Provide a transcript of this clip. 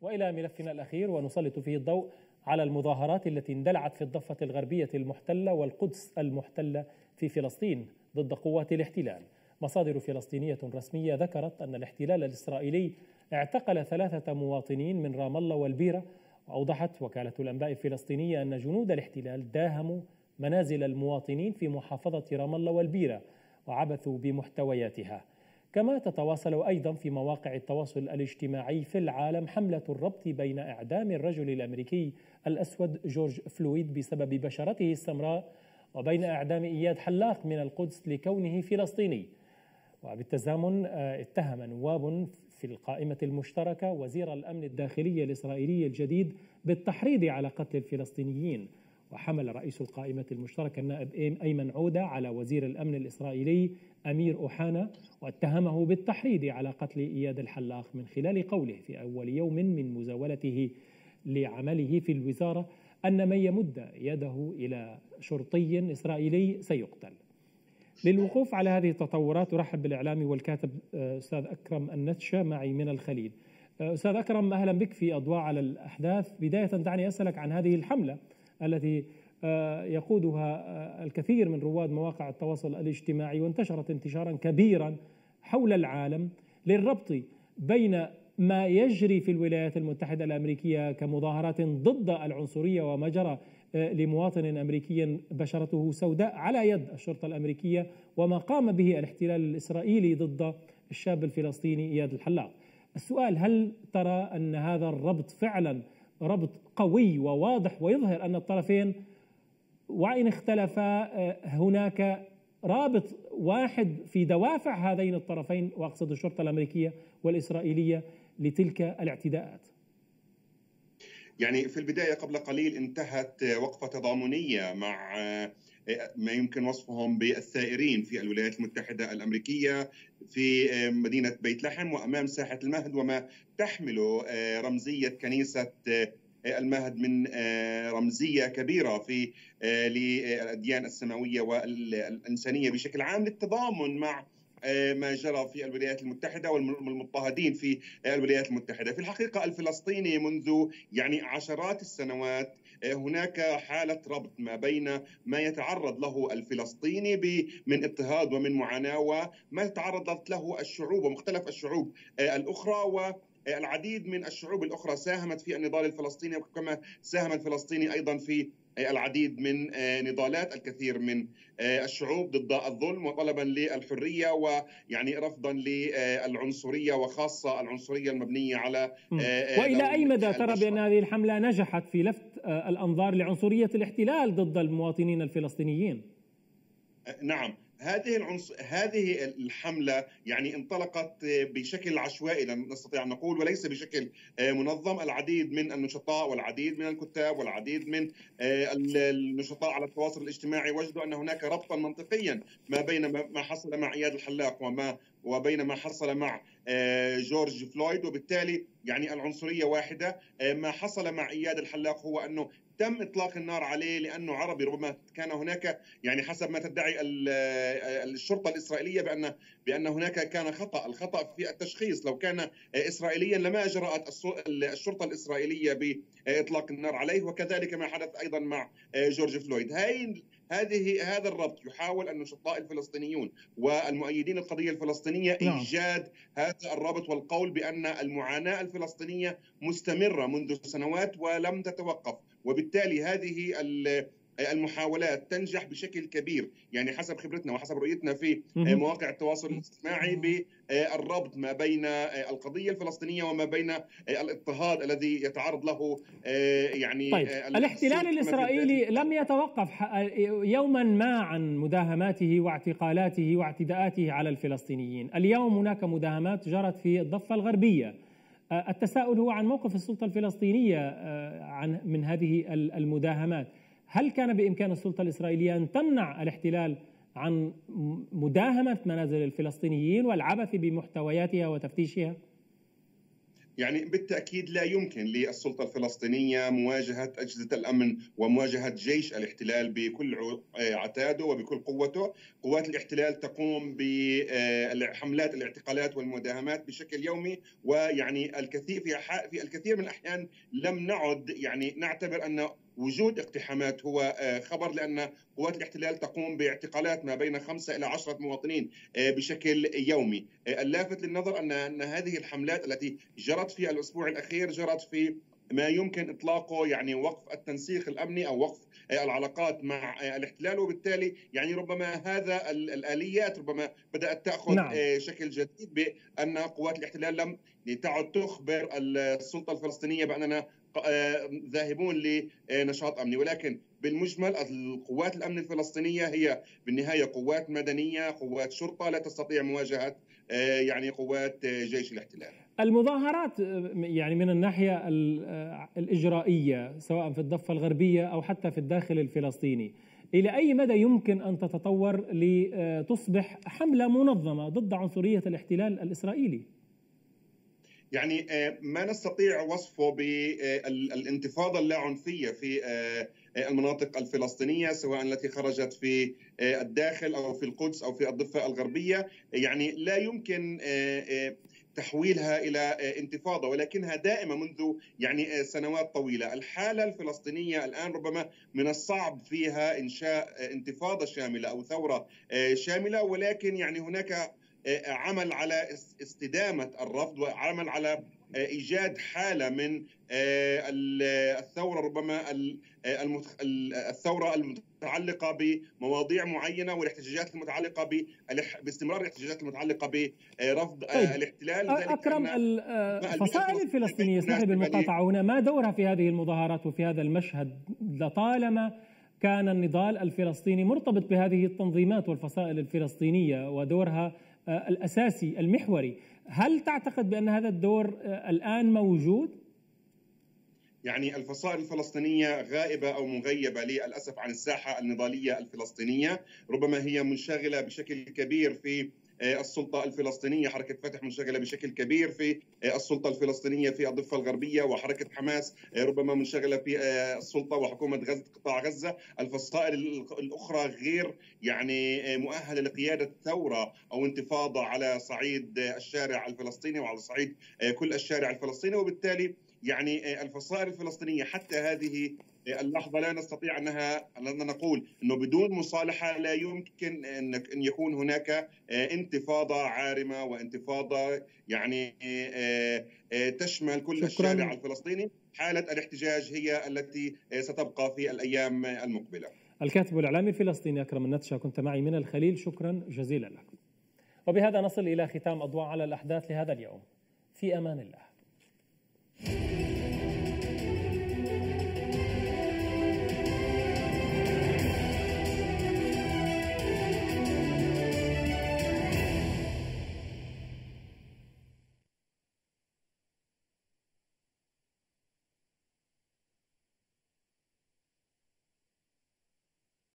وإلى ملفنا الأخير ونسلط فيه الضوء على المظاهرات التي اندلعت في الضفة الغربية المحتلة والقدس المحتلة في فلسطين ضد قوات الاحتلال. مصادر فلسطينية رسمية ذكرت أن الاحتلال الإسرائيلي اعتقل ثلاثة مواطنين من رام الله والبيرة وأوضحت وكالة الأنباء الفلسطينية أن جنود الاحتلال داهموا منازل المواطنين في محافظة رام الله والبيرة وعبثوا بمحتوياتها. كما تتواصل أيضا في مواقع التواصل الاجتماعي في العالم حملة الربط بين إعدام الرجل الأمريكي الأسود جورج فلويد بسبب بشرته السمراء وبين إعدام إياد حلاق من القدس لكونه فلسطيني. وبالتزامن اتهم نواب في القائمة المشتركة وزير الأمن الداخلي الإسرائيلي الجديد بالتحريض على قتل الفلسطينيين. وحمل رئيس القائمة المشتركة النائب أيمن عودة على وزير الأمن الإسرائيلي أمير أوحانا واتهمه بالتحريض على قتل إياد الحلاق من خلال قوله في أول يوم من مزاولته لعمله في الوزارة أن من يمد يده إلى شرطي إسرائيلي سيقتل. للوقوف على هذه التطورات أرحب بالإعلامي والكاتب أستاذ أكرم النتشة معي من الخليل. أستاذ أكرم أهلا بك في أضواء على الأحداث. بداية دعني أسألك عن هذه الحملة. التي يقودها الكثير من رواد مواقع التواصل الاجتماعي وانتشرت انتشارا كبيرا حول العالم للربط بين ما يجري في الولايات المتحدة الأمريكية كمظاهرات ضد العنصرية وما جرى لمواطن أمريكي بشرته سوداء على يد الشرطة الأمريكية وما قام به الاحتلال الإسرائيلي ضد الشاب الفلسطيني إياد الحلاق. السؤال هل ترى أن هذا الربط فعلا ربط قوي وواضح ويظهر أن الطرفين وإن اختلفا هناك رابط واحد في دوافع هذين الطرفين وأقصد الشرطة الأمريكية والإسرائيلية لتلك الاعتداءات. يعني في البداية قبل قليل انتهت وقفة تضامنية مع ما يمكن وصفهم بالثائرين في الولايات المتحدة الأمريكية في مدينة بيت لحم وأمام ساحة المهد وما تحمل رمزية كنيسة المهد من رمزية كبيرة في للأديان السماوية والإنسانية بشكل عام للتضامن مع ما جرى في الولايات المتحدة والمضطهدين في الولايات المتحدة. في الحقيقة الفلسطيني منذ يعني عشرات السنوات هناك حالة ربط ما بين ما يتعرض له الفلسطيني من اضطهاد ومن معاناة وما تعرضت له الشعوب ومختلف الشعوب الأخرى و العديد من الشعوب الأخرى ساهمت في النضال الفلسطيني كما ساهم الفلسطيني أيضا في العديد من نضالات الكثير من الشعوب ضد الظلم وطلبا للحرية ويعني رفضا للعنصرية وخاصة العنصرية المبنية على وإلى أي مدى ترى بأن هذه الحملة نجحت في لفت الأنظار لعنصرية الاحتلال ضد المواطنين الفلسطينيين؟ نعم هذه العنص... هذه الحملة يعني انطلقت بشكل عشوائي نستطيع أن نقول وليس بشكل منظم. العديد من النشطاء والعديد من الكتاب والعديد من النشطاء على التواصل الاجتماعي وجدوا أن هناك ربطا منطقيا ما بين ما حصل مع إياد الحلاق وما وبين ما حصل مع جورج فلويد. وبالتالي يعني العنصرية واحدة ما حصل مع إياد الحلاق هو أنه تم إطلاق النار عليه لأنه عربي ربما كان هناك يعني حسب ما تدعي الشرطة الإسرائيلية بان بأن هناك كان خطأ، الخطأ في التشخيص، لو كان اسرائيليا لما جرأت الشرطة الإسرائيلية بإطلاق النار عليه وكذلك ما حدث أيضا مع جورج فلويد، هاي هذه هذا الربط يحاول النشطاء الفلسطينيون والمؤيدين القضية الفلسطينية نعم. إيجاد هذا الربط والقول بأن المعاناة الفلسطينية مستمرة منذ سنوات ولم تتوقف. وبالتالي هذه المحاولات تنجح بشكل كبير يعني حسب خبرتنا وحسب رؤيتنا في مواقع التواصل الاجتماعي بالربط ما بين القضية الفلسطينية وما بين الاضطهاد الذي يتعرض له يعني طيب. الاحتلال الإسرائيلي لم يتوقف يوما ما عن مداهماته واعتقالاته واعتداءاته على الفلسطينيين. اليوم هناك مداهمات جرت في الضفة الغربية. التساؤل هو عن موقف السلطة الفلسطينية عن من هذه المداهمات هل كان بإمكان السلطة الإسرائيلية أن تمنع الاحتلال عن مداهمة منازل الفلسطينيين والعبث بمحتوياتها وتفتيشها؟ يعني بالتأكيد لا يمكن للسلطة الفلسطينية مواجهة أجهزة الأمن ومواجهة جيش الاحتلال بكل عتاده وبكل قوته، قوات الاحتلال تقوم بحملات الاعتقالات والمداهمات بشكل يومي ويعني الكثير في في الكثير من الأحيان لم نعد يعني نعتبر أن وجود اقتحامات هو آه، خبر لأن قوات الاحتلال تقوم باعتقالات ما بين خمسة إلى عشرة مواطنين آه، بشكل يومي آه، اللافت للنظر أن أن هذه الحملات التي جرت في الأسبوع الأخير جرت في ما يمكن إطلاقه يعني وقف التنسيق الأمني أو وقف العلاقات مع الاحتلال وبالتالي يعني ربما هذا الآليات ربما بدأت تأخذ نعم. شكل جديد بأن قوات الاحتلال لم تعد تخبر السلطة الفلسطينية بأننا ذاهبون لنشاط أمني. ولكن بالمجمل القوات الامن الفلسطينية هي بالنهاية قوات مدنية قوات شرطة لا تستطيع مواجهة آه، يعني قوات جيش الاحتلال. المظاهرات يعني من الناحية الإجرائية سواء في الضفة الغربية أو حتى في الداخل الفلسطيني إلى أي مدى يمكن أن تتطور لتصبح حملة منظمة ضد عنصرية الاحتلال الإسرائيلي؟ يعني آه، ما نستطيع وصفه بالانتفاضه اللاعنفية في آه، المناطق الفلسطينية سواء التي خرجت في آه، الداخل أو في القدس أو في الضفة الغربية. يعني لا يمكن تحويلها إلى انتفاضة ولكنها دائمة منذ يعني سنوات طويلة، الحالة الفلسطينية الآن ربما من الصعب فيها إنشاء انتفاضة شاملة أو ثورة شاملة ولكن يعني هناك آه، عمل على استدامة الرفض وعمل على آه، إيجاد حالة من آه، الثورة ربما الثورة المتعلقة بمواضيع معينة والاحتجاجات المتعلقة باستمرار الاحتجاجات المتعلقة برفض طيب. الاحتلال أكرم الفصائل الفلسطينية صاحب المقاطعة هنا ما دورها في هذه المظاهرات وفي هذا المشهد لطالما كان النضال الفلسطيني مرتبط بهذه التنظيمات والفصائل الفلسطينية ودورها آه، الأساسي المحوري. هل تعتقد بأن هذا الدور آه، الآن موجود؟ يعني الفصائل الفلسطينية غائبة أو مغيبة للأسف عن الساحة النضالية الفلسطينية، ربما هي منشغلة بشكل كبير في آه، السلطة الفلسطينية حركة فتح منشغلة بشكل كبير في آه، السلطة الفلسطينية في الضفة الغربية وحركة حماس آه، ربما منشغلة في السلطة وحكومة غزة قطاع غزة. الفصائل الأخرى غير يعني مؤهلة لقيادة ثورة أو انتفاضة على صعيد الشارع الفلسطيني وعلى صعيد كل الشارع الفلسطيني. وبالتالي يعني الفصائل الفلسطينية حتى هذه اللحظة لا نستطيع انها أن نقول إنه بدون مصالحة لا يمكن ان إن يكون هناك آه، انتفاضة عارمة وانتفاضة يعني آه، تشمل كل شكرا. الشارع الفلسطيني. حالة الاحتجاج هي التي ستبقى في الأيام المقبلة. الكاتب والاعلامي الفلسطيني أكرم النتشه كنت معي من الخليل. شكرا جزيلا لك. وبهذا نصل إلى ختام اضواء على الأحداث لهذا اليوم. في أمان الله.